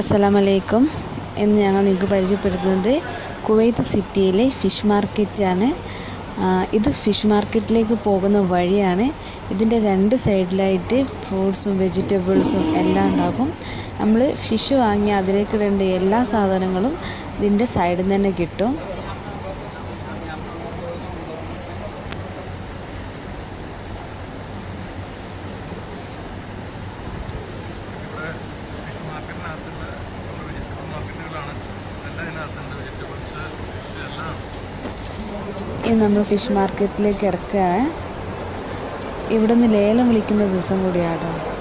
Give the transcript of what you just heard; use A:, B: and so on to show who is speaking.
A: അസ്സലാമലൈക്കും. ഇന്ന് ഞങ്ങൾ നിങ്ങൾക്ക് പരിചയപ്പെടുത്തുന്നത് കുവൈത്ത് സിറ്റിയിലെ ഫിഷ് മാർക്കറ്റാണ്. ഇത് ഫിഷ് മാർക്കറ്റിലേക്ക് പോകുന്ന വഴിയാണ്. ഇതിന്റെ രണ്ട് സൈഡിലായിട്ട് ഫ്രൂട്ട്സും വെജിറ്റബിൾസും എല്ലാം ഉണ്ടാകും. നമ്മൾ ഫിഷ് വാങ്ങി അതിലേക്ക് വേണ്ട എല്ലാ സാധനങ്ങളും ഇതിന്റെ സൈഡിൽ നിന്ന് തന്നെ കിട്ടും
B: ഇവിടെ ഫിഷ് മാർക്കറ്റിനകത്തുള്ള നമ്മുടെ വെജിറ്റബിൾ മാർക്കറ്റുകളാണ് എല്ലാം ഇതിനകത്തുണ്ട് വെജിറ്റബിൾസ് ഫിഷ് എല്ലാം
A: ഇത് നമ്മൾ ഫിഷ് മാർക്കറ്റിലേക്ക് ഇറക്കുകയാണ്. ഇവിടെ നിന്ന് ലേലം വിളിക്കുന്ന ദിവസം കൂടിയാട്ടോ.